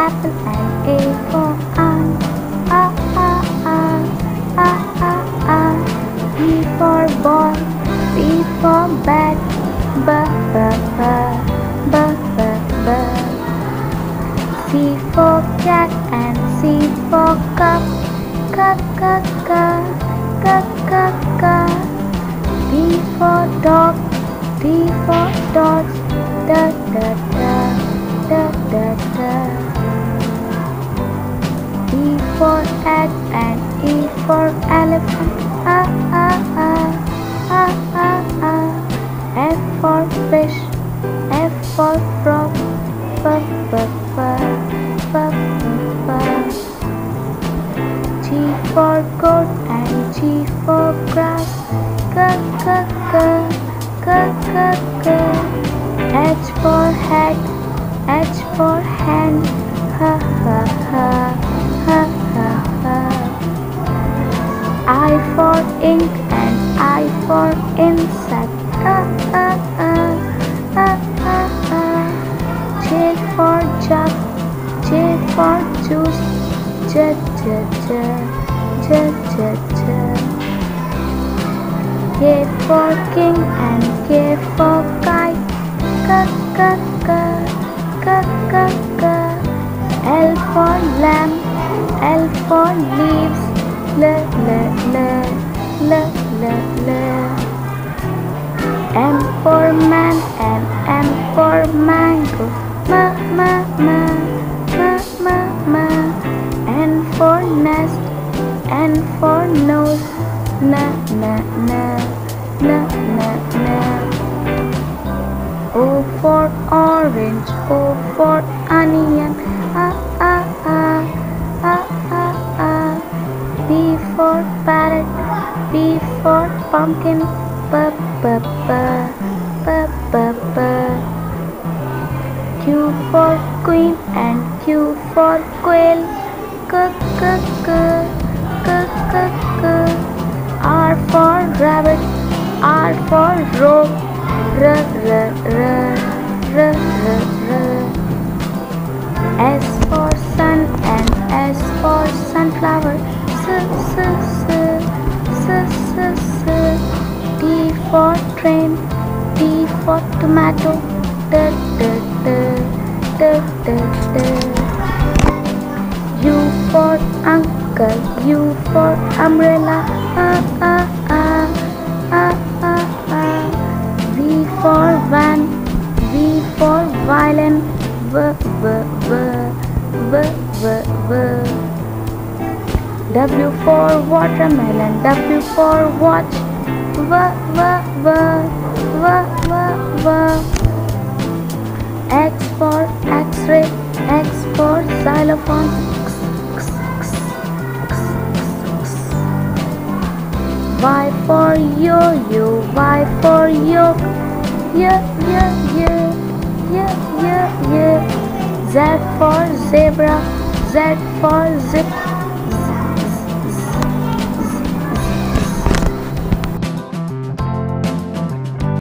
apple A for ant. Ah ah ah ah ah ah. B for ball, B for bat. B b b b b b. C for cat and C for cup. C c c c c c. D for dog, D for dogs. D for egg and E for elephant. Ah ah ah ah ah ah. F for fish, F for frog. F f f f f. G for goat and G for grass. G g g g g g. H for head, H for hand. For insect. Ah ah ah ah ah ah. J for jug, J for juice. J j j j j j. K for king and K for kite. K k k k k k. L for lamb, L for leaves. L l l l. M for man and M for mango. Ma ma ma ma ma ma. N for nest, N for nose. Na na na na na na. O for orange, O for onion. Ah ah ah ah ah ah. P for parrot, P for pumpkin. P p p p p p. Q for queen and Q for quail. K k k k k k. R for rabbit, R for rope. R r r r r r. S for sun and S for sunflower. S s s for train, T for tomato. D d d d d d. U for uncle, U for umbrella. Ah ah ah ah ah ah. V for van, V for violin. V v v v v v. W for watermelon, W for watch. V v v v v v. X for X-ray, X for xylophone. Y for yo-yo, Y for yoke. Y, y, y, y, y, y. Z for zebra, Z for zip.